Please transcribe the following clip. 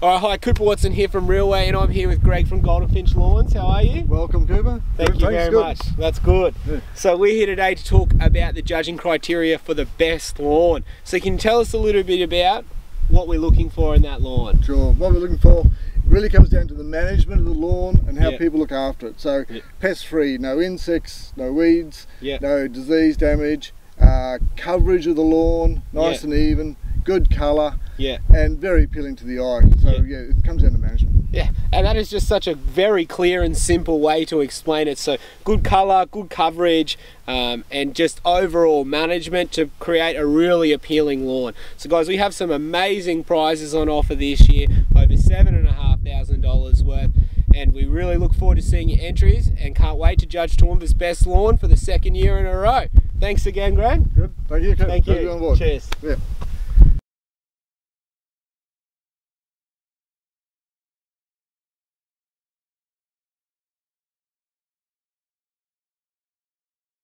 All right, hi, Cooper Watson here from RealWay, and I'm here with Greg from Golden Finch Lawns. How are you? Welcome, Cooper. Thank Good, you thanks, very good. much. That's good. Yeah. So we're here today to talk about the judging criteria for the best lawn. So can you tell us a little bit about what we're looking for in that lawn? Sure. What we're looking for really comes down to the management of the lawn and how Yeah. people look after it. So, Yeah. pest free, no insects, no weeds, no disease damage, uh, coverage of the lawn, nice and even, good colour, Yeah. and very appealing to the eye. So, Yeah. yeah, it comes down to management. Yeah, and that is just such a very clear and simple way to explain it. So, good colour, good coverage, um, and just overall management to create a really appealing lawn. So, guys, we have some amazing prizes on offer this year over seven and a half thousand dollars worth. And we really look forward to seeing your entries and can't wait to judge Toowoomba's best lawn for the second year in a row. Thanks again, Greg. Good. Thank you. Thank Glad to be on you. board. Cheers. Yeah.